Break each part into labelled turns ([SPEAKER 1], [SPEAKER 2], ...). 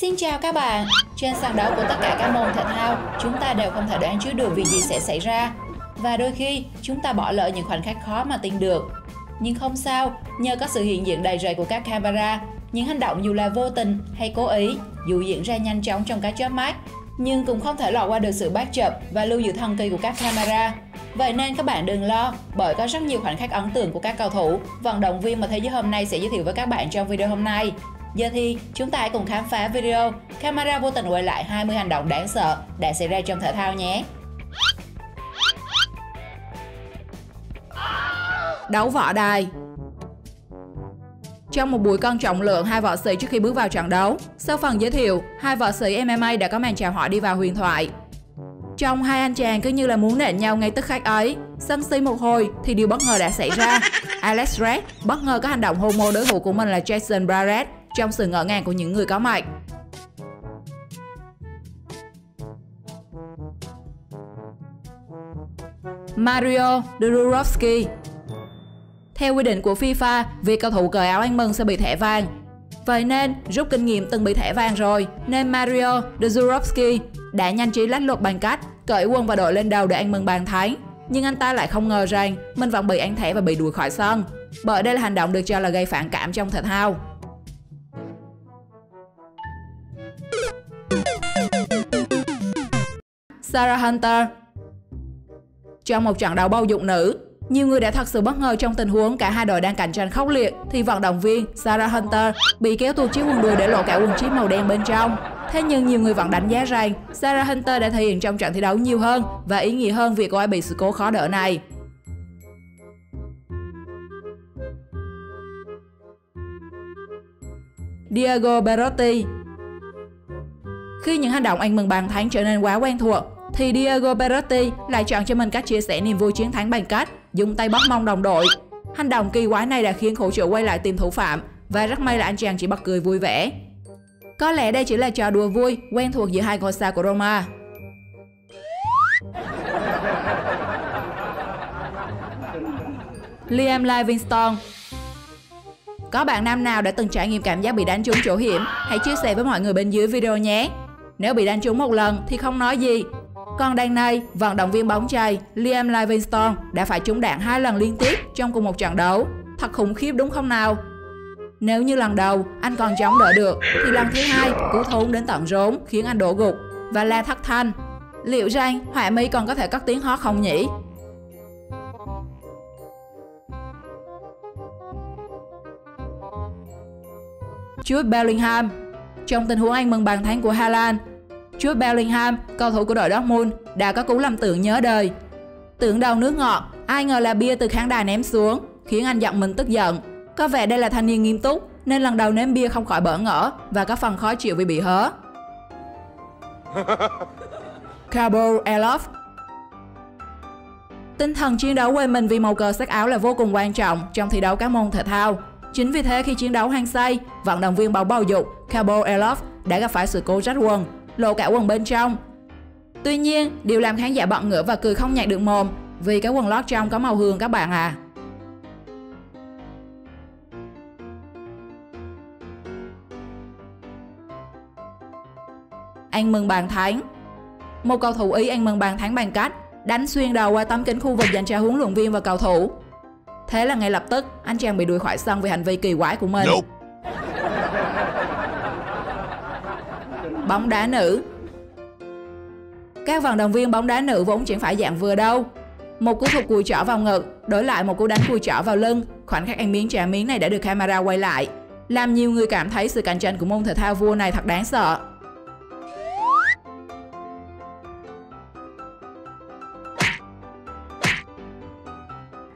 [SPEAKER 1] Xin chào các bạn! Trên sàn đấu của tất cả các môn thể thao, chúng ta đều không thể đoán trước được việc gì sẽ xảy ra. Và đôi khi, chúng ta bỏ lỡ những khoảnh khắc khó mà tin được. Nhưng không sao, nhờ có sự hiện diện đầy rẫy của các camera, những hành động dù là vô tình hay cố ý, dù diễn ra nhanh chóng trong các chớp mắt, nhưng cũng không thể lọt qua được sự bắt chập và lưu giữ thần kỳ của các camera. Vậy nên các bạn đừng lo, bởi có rất nhiều khoảnh khắc ấn tượng của các cầu thủ, vận động viên mà Thế giới hôm nay sẽ giới thiệu với các bạn trong video hôm nay. Giờ thì chúng ta hãy cùng khám phá video Camera vô tình quay lại 20 hành động đáng sợ đã xảy ra trong thể thao nhé.
[SPEAKER 2] Đấu võ đài trong một buổi cân trọng lượng hai võ sĩ trước khi bước vào trận đấu, sau phần giới thiệu, hai võ sĩ MMA đã có màn chào hỏi đi vào huyền thoại. Trong hai anh chàng cứ như là muốn nện nhau ngay tức khắc ấy. Sân si một hồi thì điều bất ngờ đã xảy ra. Alex Red bất ngờ có hành động homo đối thủ của mình là Jason Barrett trong sự ngỡ ngàng của những người có mặt. Mario Durovsky Theo quy định của FIFA, việc cầu thủ cởi áo ăn mừng sẽ bị thẻ vàng. Vậy nên, rút kinh nghiệm từng bị thẻ vàng rồi, nên Mario Durovsky đã nhanh trí lách luật bằng cách cởi quân và đội lên đầu để ăn mừng bàn thắng. Nhưng anh ta lại không ngờ rằng mình vẫn bị ăn thẻ và bị đuổi khỏi sân. Bởi đây là hành động được cho là gây phản cảm trong thể thao. Sarah Hunter Trong một trận đấu bầu dụng nữ, nhiều người đã thật sự bất ngờ trong tình huống cả hai đội đang cạnh tranh khốc liệt thì vận động viên Sarah Hunter bị kéo tuột chiếc quần đùi để lộ cả quần chiếc màu đen bên trong. Thế nhưng nhiều người vẫn đánh giá rằng Sarah Hunter đã thể hiện trong trận thi đấu nhiều hơn và ý nghĩa hơn việc cô ấy bị sự cố khó đỡ này. Diego Berotti Khi những hành động ăn mừng bàn thắng trở nên quá quen thuộc, thì Diego Berotti lại chọn cho mình cách chia sẻ niềm vui chiến thắng bằng cách dùng tay bóp mông đồng đội. Hành động kỳ quái này đã khiến khổ chủ quay lại tìm thủ phạm và rất may là anh chàng chỉ bật cười vui vẻ. Có lẽ đây chỉ là trò đùa vui quen thuộc giữa hai ngôi sao của Roma. Liam Livingston. Có bạn nam nào đã từng trải nghiệm cảm giác bị đánh trúng chỗ hiểm? Hãy chia sẻ với mọi người bên dưới video nhé! Nếu bị đánh trúng một lần thì không nói gì, còn đằng này, vận động viên bóng chày Liam Livingstone đã phải trúng đạn hai lần liên tiếp trong cùng một trận đấu. Thật khủng khiếp đúng không nào? Nếu như lần đầu anh còn chống đỡ được, thì lần thứ hai cú thốn đến tận rốn khiến anh đổ gục và la thất thanh. Liệu rằng Họa mi còn có thể cất tiếng hót không nhỉ? Jude Bellingham Trong tình huống anh mừng bàn thắng của Hà Lan, Jude Bellingham, cầu thủ của đội Dortmund, đã có cú làm tưởng nhớ đời. Tưởng đầu nước ngọt, ai ngờ là bia từ khán đài ném xuống, khiến anh giận mình tức giận. Có vẻ đây là thanh niên nghiêm túc, nên lần đầu ném bia không khỏi bỡ ngỡ và có phần khó chịu vì bị hớ. Cabo Elof Tinh thần chiến đấu quên mình vì màu cờ sắc áo là vô cùng quan trọng trong thi đấu các môn thể thao. Chính vì thế khi chiến đấu hăng say, vận động viên bầu bầu dục Cabo Elof đã gặp phải sự cố rách quần lộ cả quần bên trong. Tuy nhiên, điều làm khán giả bận ngửa và cười không nhạt được mồm vì cái quần lót trong có màu hương các bạn à. Ăn mừng bàn thắng Một cầu thủ Ý ăn mừng bàn thắng bằng cách đánh xuyên đầu qua tấm kính khu vực dành cho huấn luyện viên và cầu thủ. Thế là ngay lập tức, anh chàng bị đuổi khỏi sân vì hành vi kỳ quái của mình. Nope. Bóng đá nữ. Các vận động viên bóng đá nữ vốn chẳng phải dạng vừa đâu. Một cú thụt cùi chỏ vào ngực, đổi lại một cú đánh cùi chỏ vào lưng. Khoảnh khắc ăn miếng trả miếng này đã được camera quay lại, làm nhiều người cảm thấy sự cạnh tranh của môn thể thao vua này thật đáng sợ.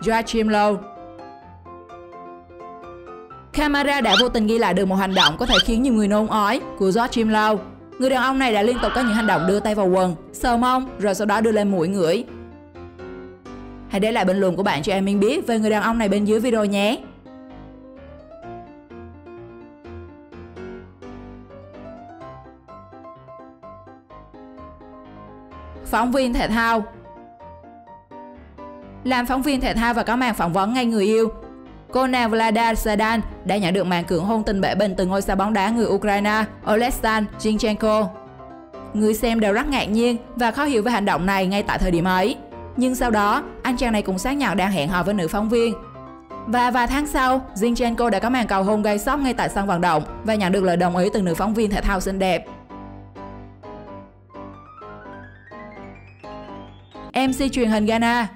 [SPEAKER 2] Joachim Low Camera đã vô tình ghi lại được một hành động có thể khiến nhiều người nôn ói của Joachim Low Người đàn ông này đã liên tục có những hành động đưa tay vào quần, sờ mông, rồi sau đó đưa lên mũi ngửi. Hãy để lại bình luận của bạn cho em Minh biết về người đàn ông này bên dưới video nhé. Phóng viên thể thao Làm phóng viên thể thao và có màn phỏng vấn ngay người yêu, cô nàng Vlada Sadan đã nhận được màn cưỡng hôn tình bể bình từ ngôi sao bóng đá người Ukraine Oleksandr Zinchenko. Người xem đều rất ngạc nhiên và khó hiểu về hành động này ngay tại thời điểm ấy. Nhưng sau đó, anh chàng này cũng xác nhận đang hẹn hò với nữ phóng viên. Và vài tháng sau, Zinchenko đã có màn cầu hôn gây sốc ngay tại sân vận động và nhận được lời đồng ý từ nữ phóng viên thể thao xinh đẹp. MC truyền hình Ghana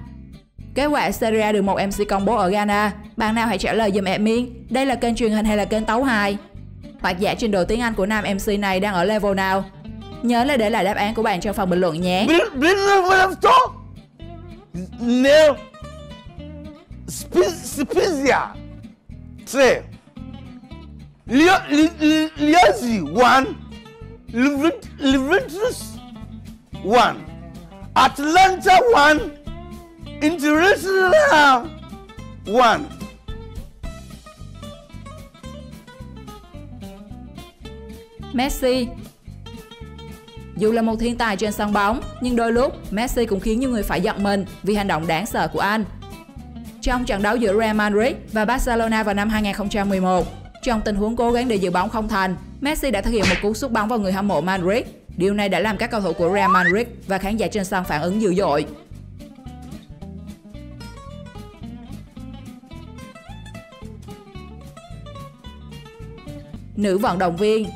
[SPEAKER 2] Kết quả Seria được một MC công bố ở Ghana. Bạn nào hãy trả lời dùm admin. Đây là kênh truyền hình hay là kênh tấu hài? Hoặc giả trình độ tiếng Anh của nam MC này đang ở level nào? Nhớ là để lại đáp án của bạn trong phần bình luận nhé.
[SPEAKER 3] Neo Spezia 3 Liazzi 1 Juventus 1 Atlanta International One.
[SPEAKER 2] Messi Dù là một thiên tài trên sân bóng, nhưng đôi lúc Messi cũng khiến nhiều người phải giận mình vì hành động đáng sợ của anh. Trong trận đấu giữa Real Madrid và Barcelona vào năm 2011, trong tình huống cố gắng để giữ bóng không thành, Messi đã thực hiện một cú sút bóng vào người hâm mộ Madrid. Điều này đã làm các cầu thủ của Real Madrid và khán giả trên sân phản ứng dữ dội. Nữ vận động viên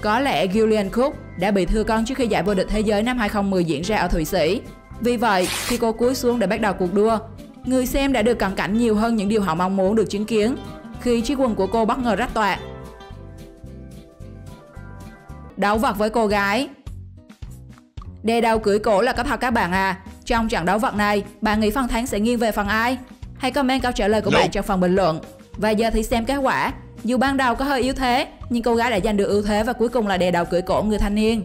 [SPEAKER 2] Có lẽ Gillian Cook đã bị thưa con trước khi giải vô địch thế giới năm 2010 diễn ra ở Thụy Sĩ. Vì vậy, khi cô cúi xuống để bắt đầu cuộc đua, người xem đã được cận cảnh nhiều hơn những điều họ mong muốn được chứng kiến khi chiếc quần của cô bất ngờ rách toạc. Đấu vật với cô gái Đè đầu cưỡi cổ là có thật các bạn à. Trong trận đấu vật này, bạn nghĩ phần thắng sẽ nghiêng về phần ai? Hãy comment câu trả lời của bạn trong phần bình luận. Và giờ thì xem kết quả. Dù ban đầu có hơi yếu thế, nhưng cô gái đã giành được ưu thế và cuối cùng là đè đầu cưỡi cổ người thanh niên.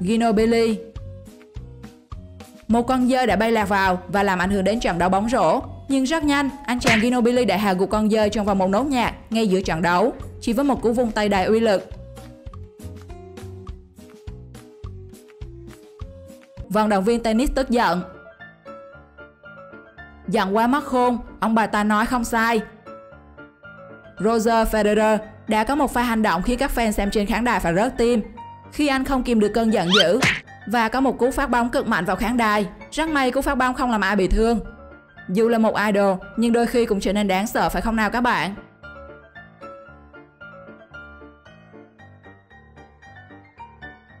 [SPEAKER 2] Ginobili Một con dơi đã bay lạc vào và làm ảnh hưởng đến trận đấu bóng rổ. Nhưng rất nhanh, anh chàng Ginobili đã hạ gục con dơi trong vòng một nốt nhạc ngay giữa trận đấu, chỉ với một cú vung tay đầy uy lực. Vận động viên tennis tức giận Giận quá mất khôn, ông bà ta nói không sai. Roger Federer đã có một pha hành động khiến các fan xem trên khán đài phải rớt tim khi anh không kìm được cơn giận dữ và có một cú phát bóng cực mạnh vào khán đài. Rất may cú phát bóng không làm ai bị thương. Dù là một idol, nhưng đôi khi cũng trở nên đáng sợ phải không nào các bạn?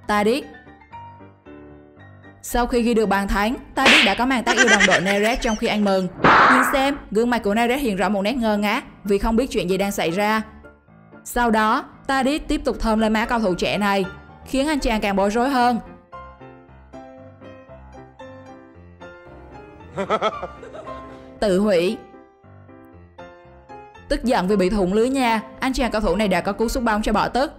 [SPEAKER 2] Tadic sau khi ghi được bàn thắng, Tadic đã có màn tác yêu đồng đội Neres trong khi ăn mừng. Nhưng xem, gương mặt của Neres hiện rõ một nét ngơ ngác vì không biết chuyện gì đang xảy ra. Sau đó, Tadic tiếp tục thơm lên má cầu thủ trẻ này, khiến anh chàng càng bối rối hơn. Tự hủy Tức giận vì bị thủng lưới nha, anh chàng cầu thủ này đã có cú sút bóng cho bỏ tức.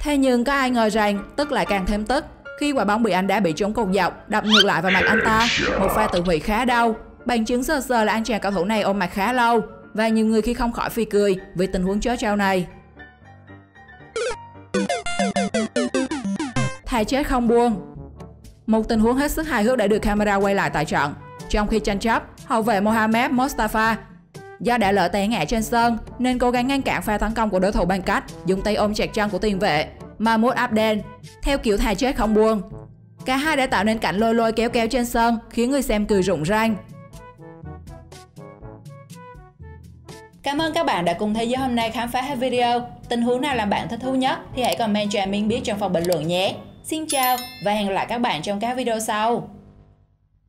[SPEAKER 2] Thế nhưng có ai ngờ rằng tức lại càng thêm tức khi quả bóng bị anh đã bị trúng cột dọc đập ngược lại vào mặt anh ta. Một pha tự hủy khá đau. Bằng chứng sơ sơ là anh chàng cầu thủ này ôm mặt khá lâu và nhiều người khi không khỏi phi cười vì tình huống chớ trao này. Thà chết không buông Một tình huống hết sức hài hước đã được camera quay lại tại trận. Trong khi tranh chấp, hậu vệ Mohamed Mostafa Do đã lỡ té ngã trên sân nên cố gắng ngăn cản pha tấn công của đối thủ bằng cách dùng tay ôm chặt chân của tiền vệ Mahmoud Abdel theo kiểu thà chết không buông. Cả hai đã tạo nên cảnh lôi lôi kéo kéo trên sân, khiến người xem cười rụng răng.
[SPEAKER 1] Cảm ơn các bạn đã cùng thế giới hôm nay khám phá hết video. Tình huống nào làm bạn thích thú nhất thì hãy comment cho mình biết trong phần bình luận nhé. Xin chào và hẹn gặp lại các bạn trong các video sau.